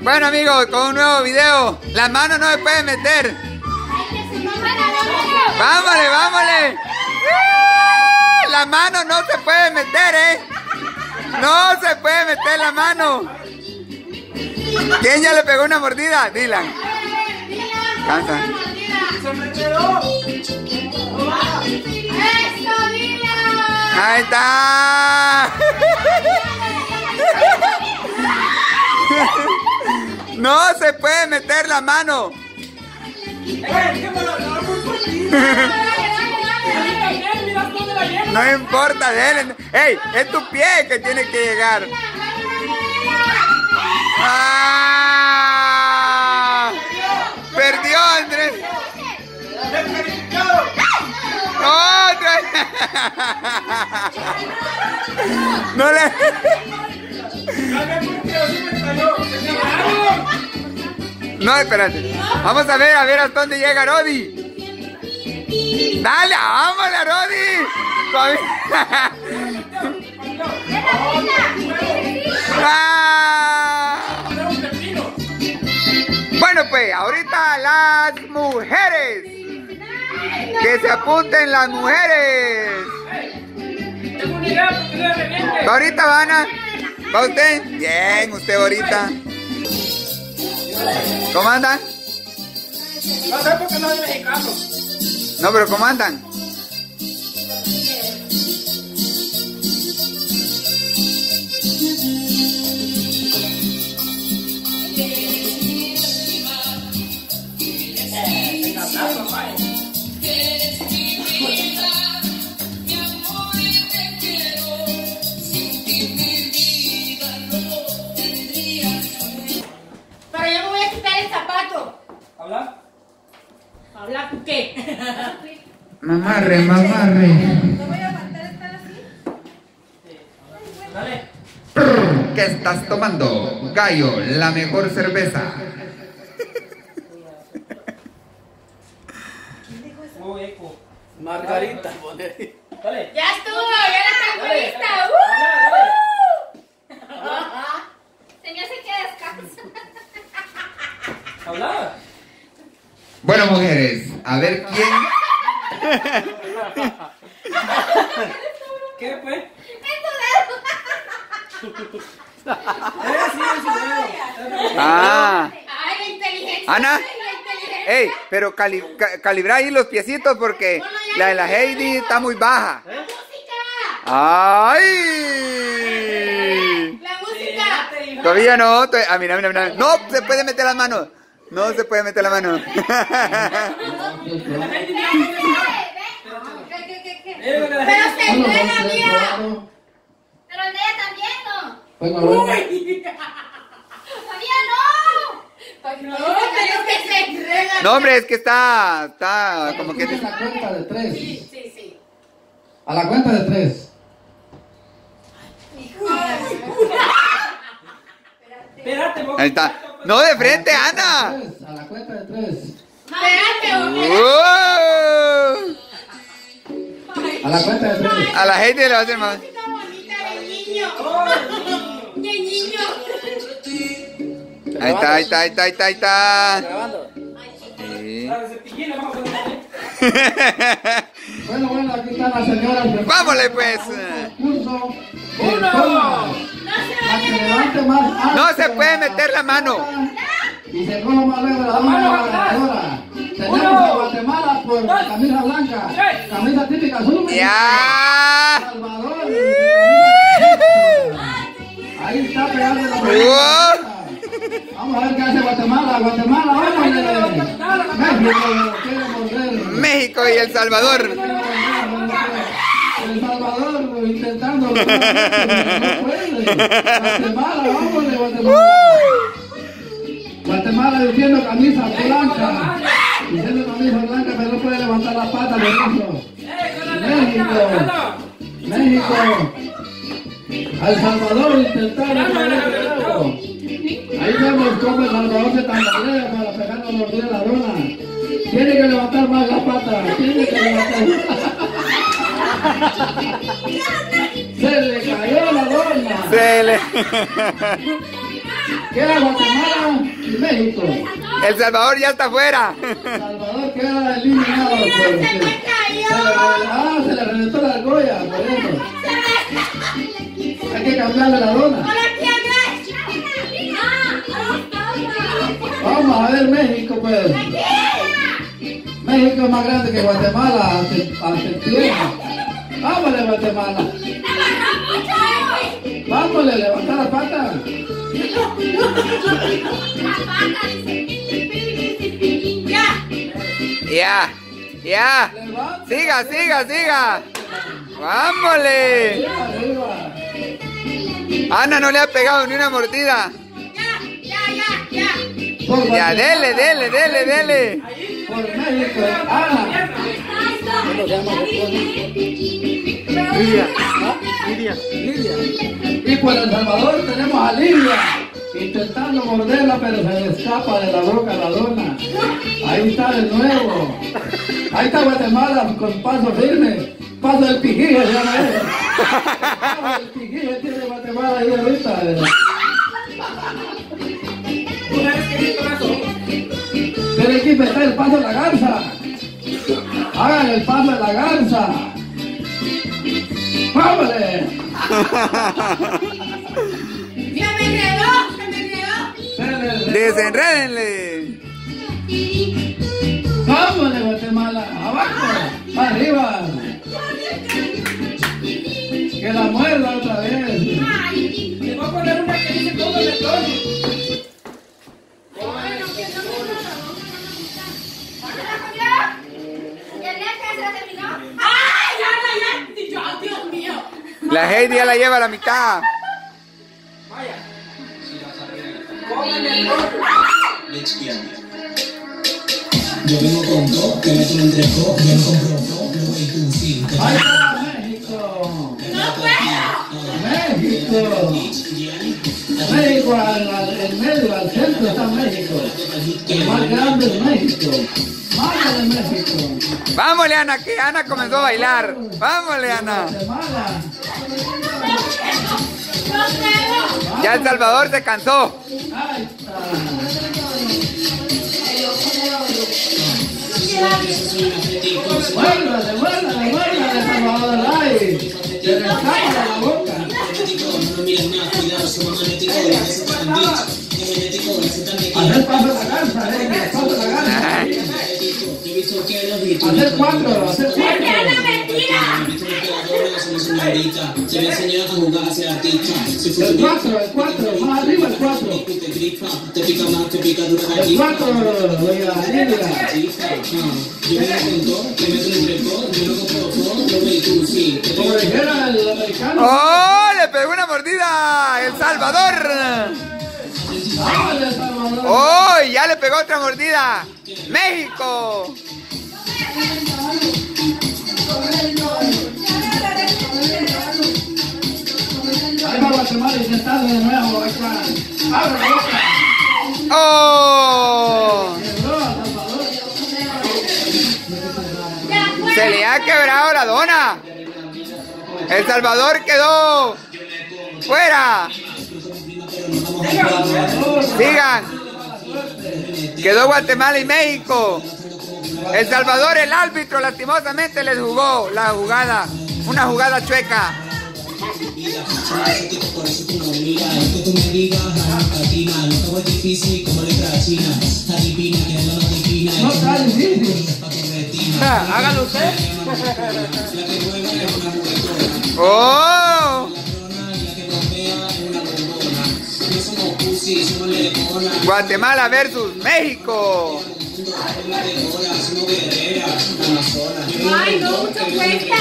Bueno amigos, con un nuevo video. Las manos no se pueden meter. ¡Vámonos, vámonos! ¡Uh! La mano no se puede meter, ¿eh? No se puede meter la mano. ¿Quién ya le pegó una mordida? Dylan. Quedó. ¡Eso, Dylan! Ahí está. No se puede meter la mano. ¡No, importa, dele. ¡Ey! Es tu pie que tiene que llegar. ¡Ah! Perdió Andrés. ¡Otra! No le. No, espérate. Vamos a ver, a ver hasta dónde llega Rodi. Dale, vámonos, Rodi. Ah. Bueno, pues, ahorita las mujeres. Que se apunten las mujeres. Ahorita van a. ¿Va usted? Bien, usted ahorita. ¿Cómo andan? No sé por qué no soy mexicano. No, pero ¿cómo andan? Pero Mamarre, mamarre. Dale. ¿Qué estás tomando? Gallo, la mejor cerveza. Margarita. Dale. Ya estuvo, ya la tengo Dale, lista. dale, ¡Uh! Se me hace que descansa. ¿Habla? Bueno, mujeres, a ver quién. ¿Qué fue? Es tu dedo. Eh. Ah. Ay, la inteligencia. Ana. La. Ey, pero cali ca- calibra ahí los piecitos porque la de la Heidi está muy baja. La música. ¡Ay! La música. Todavía no. to- Ah, mira, mira, mira. No se puede meter las manos. No se puede meter la mano. La la Pero se entrena, mía. Pero de ella también, ¿no? Bueno, bueno. Todavía no. No, pero es que se entrena. No, hombre, es que está. Está como que. A la cuenta de tres. Sí, sí, sí. A la cuenta de tres. Espérate, vos. Ahí está. No, de frente, Ana. Tres, A la cuenta de tres. ¡Uh! A la cuenta de tres. A la Heidi le va a hacer más. Música bonita del niño. De niño. Ahí está, ahí está, ahí está, ahí está, ahí está. Sí. A. Bueno, bueno, aquí están las señoras. Vámonos, pues. Concurso. ¡Uno! No se La a puede meter la mano. Y se coja más lejos la mano atrás. ganadora. Tenemos Uno. a Guatemala por Dos. camisa blanca. Tres. Camisa típica azul. Ya. Salvador. Ahí está pegando la ¡Uh! Vamos a ver qué hace Guatemala. Guatemala, vamos. México. México y El Salvador. El Salvador intentándolo. No puede. Guatemala, vámonos, Guatemala. Guatemala diciendo camisa blanca. Diciendo camisa blanca, pero no puede levantar la pata de eso. ¡Eh, con la México. México. El Salvador intentando. Ahí vemos cómo El Salvador se tambalea para pegarnos los pies a la lona. Tiene que levantar más la pata. Tiene que levantar. Se le cayó la lona. Se le... Queda Guatemala y México. El Salvador ya está afuera. Salvador queda eliminado. por- se le- se le- ah, se le reventó la argolla, por eso. Hay que cambiarle la dona. Vamos a ver México, pues. México es más grande que Guatemala, Arge- Argentina. Vámonos, Guatemala. Vámonos, levanta la pata. Ya, ya. Siga, siga, siga. Vámonos. Arriba. Ana no le ha pegado ni una mordida. Por Ya, Guatemala, dele, dele, dele, dele. Por México. Ana. Y por El Salvador tenemos a Lidia intentando morderla, pero se le escapa de la boca la dona. Ahí está de nuevo. Ahí está Guatemala con paso firme. Paso del pijije, se llama eso. Paso del pijije tiene Guatemala ahí ahorita. eh. Tiene que inventar el paso de la garza. Hagan el paso de la garza. ¡Vámonos! Desenrédenle. ¡Vámonos, Guatemala! ¡Abajo! ¡Arriba! La Heidi ya la lleva a la mitad. Vaya. Comen el entorno. Yo vengo con todo, que meto entre co, yo no compro lo voy tú sí. que ¡Ahí está México! No puedo. ¡México! México, al, al- en medio, al centro está México. El más grande es México. ¡Vámonos, México! Vámonos, Ana, que Ana comenzó a bailar. Vámonos, Ana. Ya El Salvador se cansó. ¡Ahí está! ¡Muérdale, muérdale, muérdale, Salvador! ¡Ay! ¡Se le escapa de la boca! Nada, cuidado, somos magnéticos, la se genético, la se tan de Hacer paso de la garza, eh, paso de la garza. Yo he visto que los virtudes. Hacer cuatro, hacer Es que es cuatro. la señorita. Te voy a jugar a ser artista. Si El fuese cuatro, el cuatro, más arriba el cuatro. tú te gripa, te pica más, te pica dura la El cuatro, oiga, Lidia. Yo vengo con todo, que meto entre co, yo no compro todo, lo voy tú sí. Como dijera el americano. Le pegó una mordida. El Salvador. ¡Oh! Ya le pegó otra mordida. México. Ahí va Guatemala intentando de nuevo. ¡Oh! Se le ha quebrado la dona. El Salvador quedó fuera. Sigan. Quedó Guatemala y México. El Salvador, el árbitro, lastimosamente les jugó la jugada. Una jugada chueca. No que retina, Hágalo usted. ¡Oh! Guatemala versus México. Ay, no, mucho cuesta.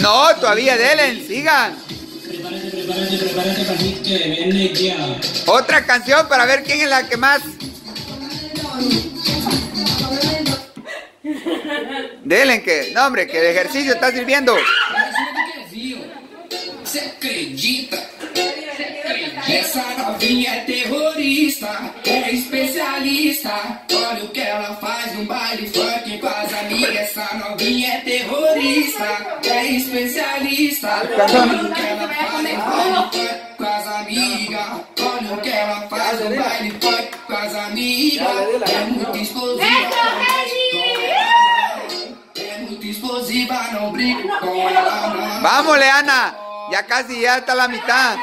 no todavía delen, sigan. Otra canción para ver quién es la que más. Delen que, no hombre, que el ejercicio está sirviendo. Você acredita? Essa novinha é terrorista, é especialista. Olha o que ela faz no baile funk com as amigas. Essa novinha é terrorista, é especialista. Olha o que ela faz, faz com as amigas. Olha o que ela faz, o baile faz com as amigas. É muito explosiva. Vamos, Leana. Ya casi, ya está la mitad.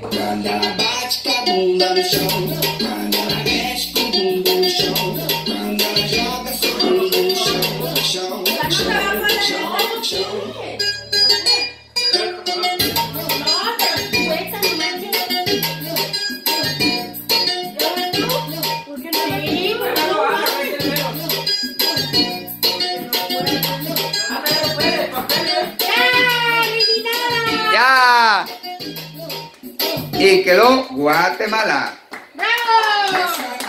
Quando ela bate com a bunda no chão, Ya. Y quedó Guatemala.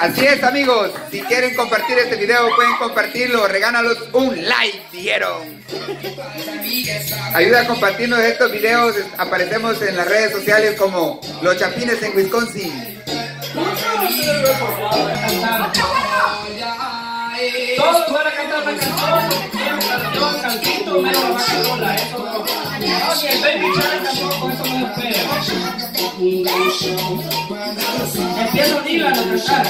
Así es, amigos. Si quieren compartir este video, pueden compartirlo. Regálalos un like, dijeron. Ayuda a compartirnos estos videos. Aparecemos en las redes sociales como Los Chapines en Wisconsin. Todos van a cantar la canción. Yo cantito, menos la vaca. Eso no. Oye, Baby Shark tampoco, eso no espera. Empieza a unirla a cantar.